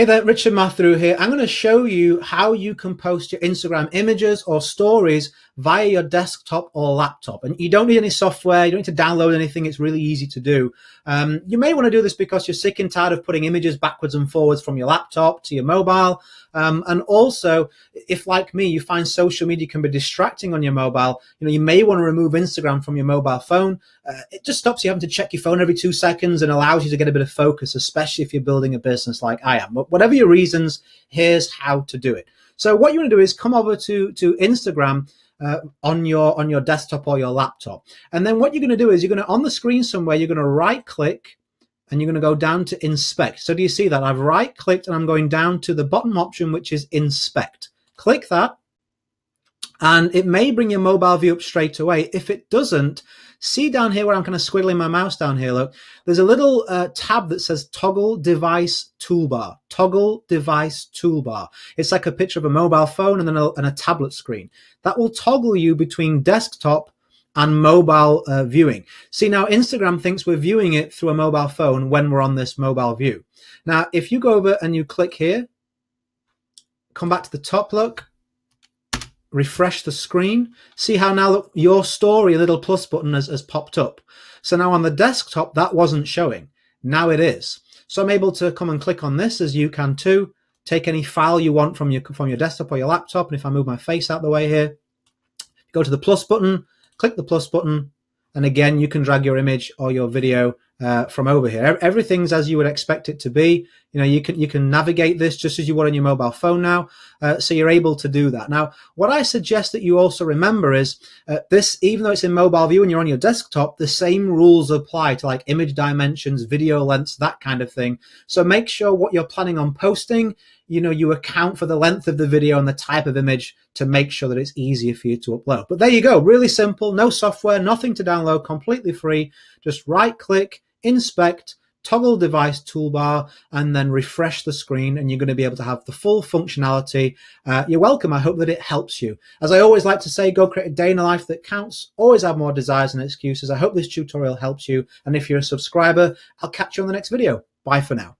Hey there, Richard Matharoo here. I'm going to show you how you can post your Instagram images or stories via your desktop or laptop. And you don't need any software, you don't need to download anything, it's really easy to do. Um, you may want to do this because you're sick and tired of putting images backwards and forwards from your laptop to your mobile. Um, and also, if like me, you find social media can be distracting on your mobile, you know, you may want to remove Instagram from your mobile phone. Uh, it just stops you having to check your phone every two seconds and allows you to get a bit of focus, especially if you're building a business like I am. Whatever your reasons, here's how to do it. So what you want to do is come over to, to Instagram uh, on your on your desktop or your laptop. And then what you're going to do is you're going to on the screen somewhere you're going to right click and you're going to go down to inspect. So do you see that? I've right clicked and I'm going down to the bottom option which is inspect. Click that and it may bring your mobile view up straight away. If it doesn't, see down here where I'm kind of squiggling my mouse down here, look, there's a little uh, tab that says toggle device toolbar, toggle device toolbar. It's like a picture of a mobile phone and then a, and a tablet screen. That will toggle you between desktop and mobile uh, viewing. See now Instagram thinks we're viewing it through a mobile phone when we're on this mobile view. Now, if you go over and you click here, come back to the top, look, refresh the screen. See how now look, your story, little plus button has, has popped up. So now on the desktop, that wasn't showing. Now it is. So I'm able to come and click on this as you can too. Take any file you want from your, from your desktop or your laptop. And if I move my face out the way here, go to the plus button, click the plus button, and again, you can drag your image or your video uh, from over here. Everything's as you would expect it to be. You know, you can you can navigate this just as you would on your mobile phone now, uh, so you're able to do that. Now, what I suggest that you also remember is uh, this, even though it's in mobile view and you're on your desktop, the same rules apply to like image dimensions, video lengths, that kind of thing. So make sure what you're planning on posting, you know, you account for the length of the video and the type of image to make sure that it's easier for you to upload. But there you go, really simple, no software, nothing to download, completely free. Just right click inspect, toggle device toolbar, and then refresh the screen, and you're going to be able to have the full functionality. Uh, you're welcome. I hope that it helps you. As I always like to say, go create a day in a life that counts. Always have more desires and excuses. I hope this tutorial helps you. And if you're a subscriber, I'll catch you on the next video. Bye for now.